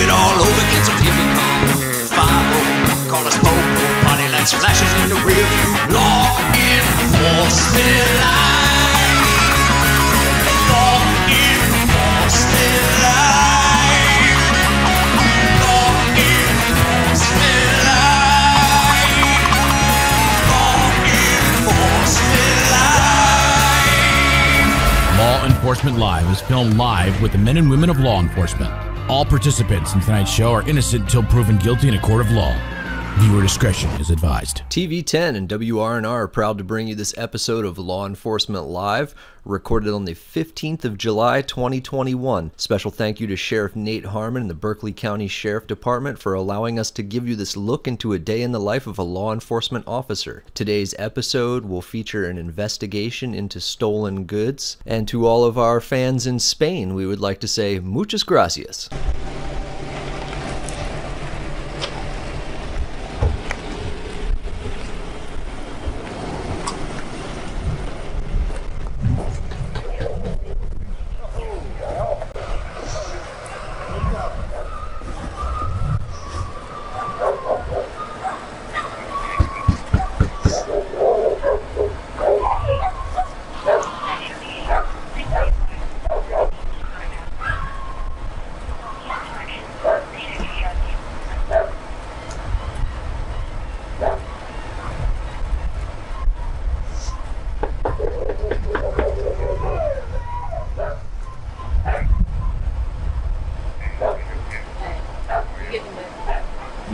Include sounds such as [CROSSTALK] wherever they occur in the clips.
it all over, typical. Five call us party lights in the rear view. Law enforcement line. Law enforcement line. Law enforcement line. Law enforcement line. Law Enforcement Live is filmed live with the men and women of law enforcement. All participants in tonight's show are innocent until proven guilty in a court of law. Viewer discretion is advised. TV10 and WRNR are proud to bring you this episode of Law Enforcement Live, recorded on the 15th of July 2021. Special thank you to Sheriff Nate Harmon and the Berkeley County Sheriff Department for allowing us to give you this look into a day in the life of a law enforcement officer. Today's episode will feature an investigation into stolen goods, and to all of our fans in Spain, we would like to say muchas gracias.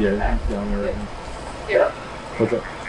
Yeah, he's down there. Here. What's up?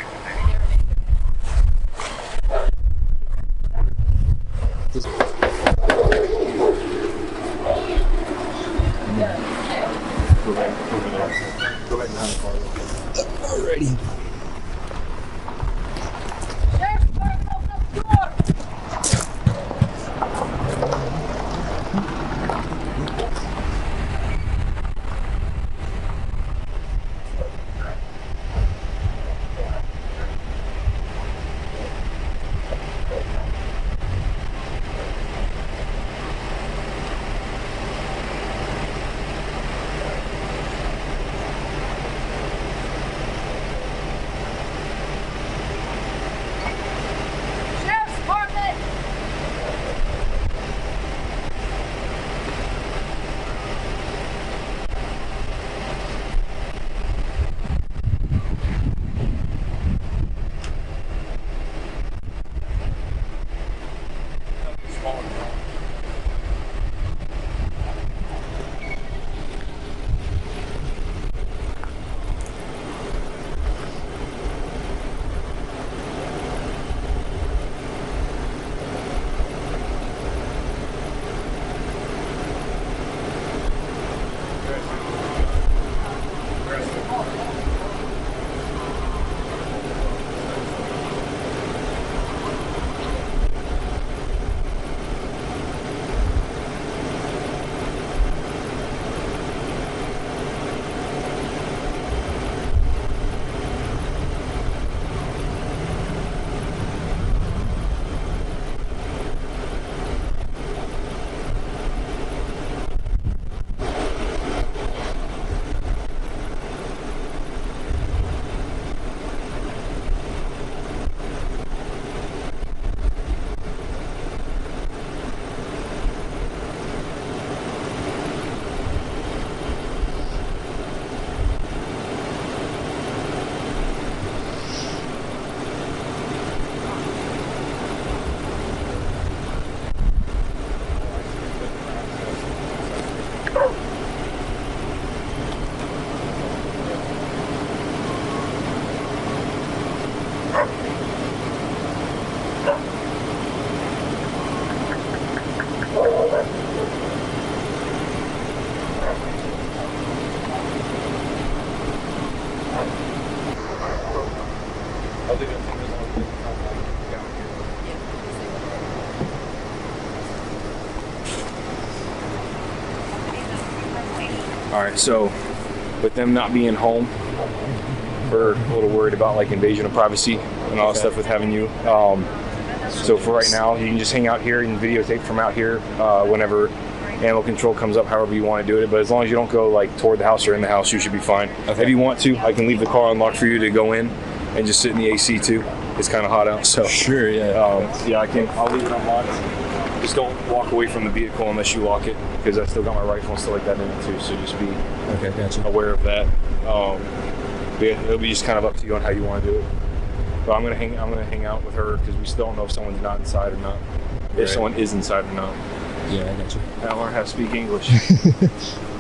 All right, so with them not being home, we're a little worried about like invasion of privacy and all that stuff with having you. Um, so for right now, you can just hang out here and videotape from out here uh, whenever Animal control comes up however you want to do it, but as long as you don't go like toward the house or in the house, you should be fine. If you want to, I can leave the car unlocked for you to go in and just sit in the AC too. It's kind of hot out, so Sure, yeah. um, yeah, I can. I'll leave it unlocked. Just don't walk away from the vehicle unless you lock it, because I still got my rifle and stuff like that in it too. So just be okay, gotcha. aware of that. Um, it'll be just kind of up to you on how you want to do it. But I'm gonna hang. I'm gonna hang out with her because we still don't know if someone's not inside or not. If Right. someone is inside or not. Yeah, I gotcha. And I learn how to speak English. [LAUGHS]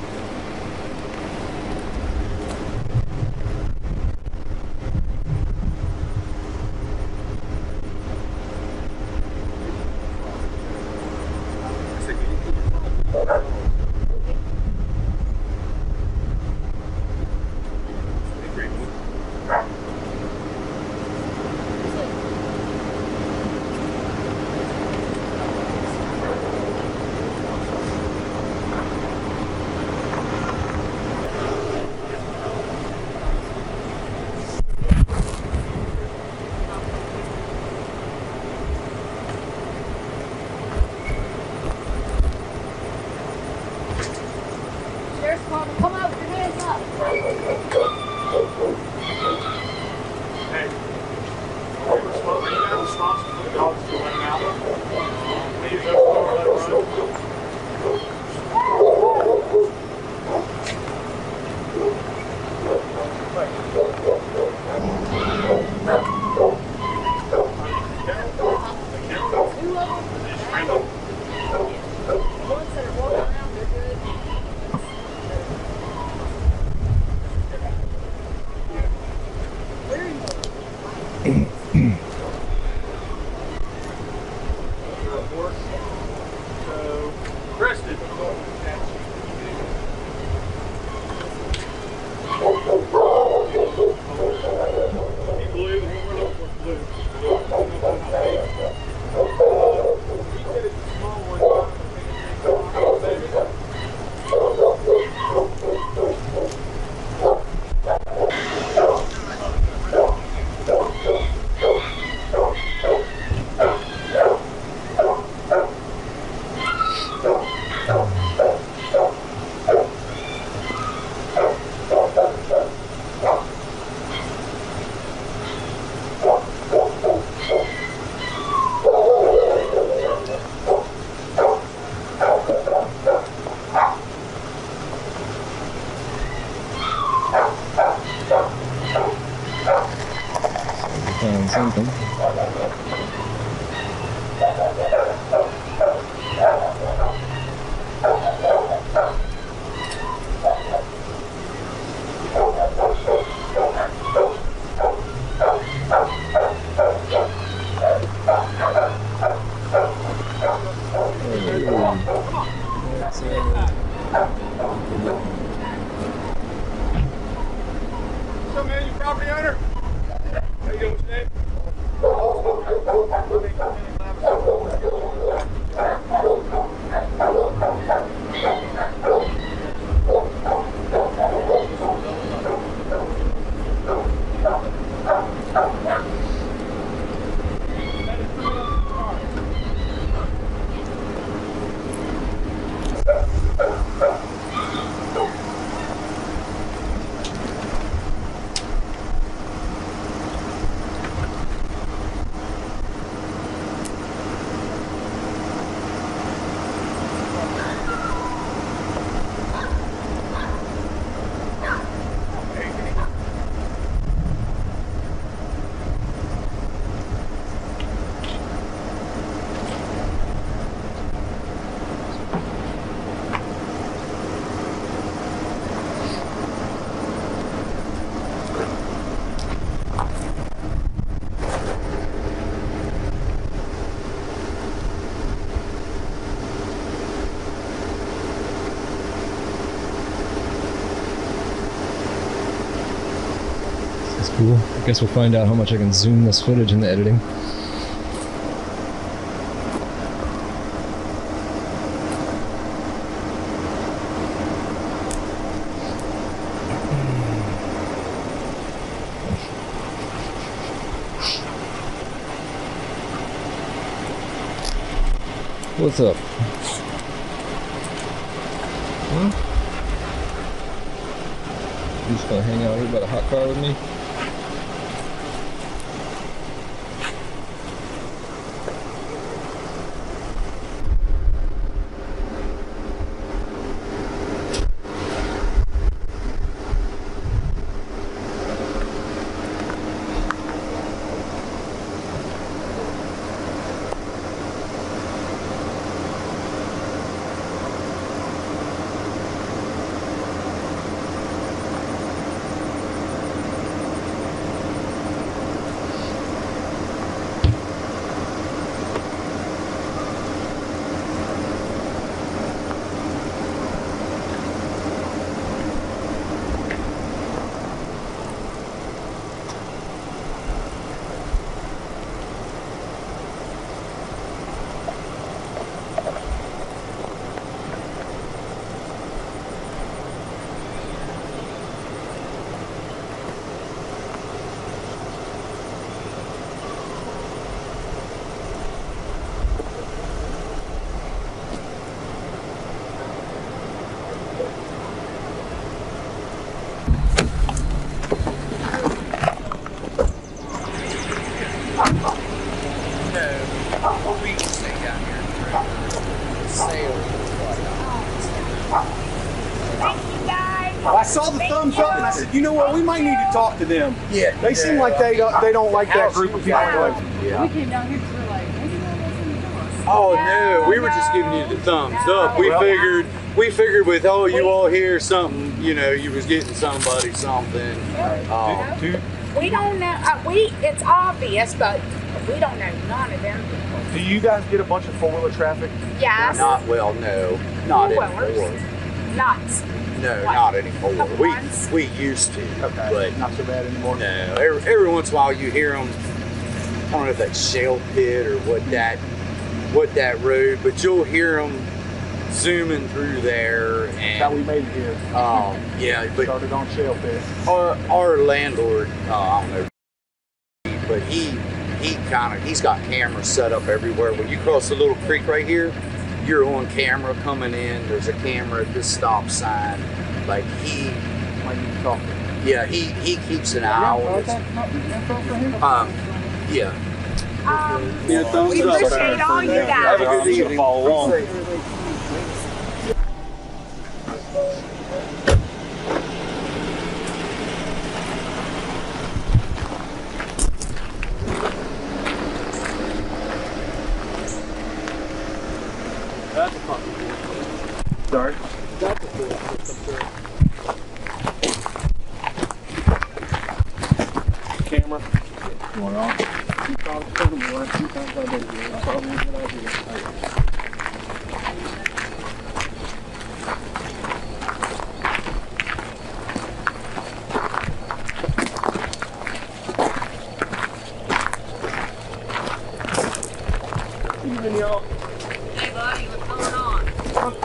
Found something. So That's cool. I guess we'll find out how much I can zoom this footage in the editing. What's up? You just gonna hang out here by the hot car with me? You know what, we might need to talk to them. Yeah. They seem like they don't, they don't like that group of people. Yeah. We came down here because we're like, maybe they'll listen to us. Oh no, we were just giving you the thumbs up. We figured we figured with oh you all hear something, you know, you was getting somebody something. Uh, We don't know. Uh, we it's obvious, but we don't know none of them people. Do you guys get a bunch of four-wheeler traffic? Yes. not well, no, not Two-wheelers. anymore. Not. No, not anymore. Couple We months? we used to, Okay. but Not so bad anymore. no. Every, every once in a while you hear them. I don't know if that's shell pit or what that what that road, but you'll hear them zooming through there That's how we made it here. um, yeah, [LAUGHS] but Started on shell pit. our our landlord, uh, I don't know, but he he kind of he's got cameras set up everywhere. When you cross the little creek right here, you're on camera coming in. There's a camera at this stop sign. Like he, Might need to talk to yeah, he he keeps an eye on it. Um, yeah. Um, Yeah, thumbs we up. appreciate all you Have a guys. good evening. Follow along. 我着，你打这个，你打这个多，打这个多，打，哎。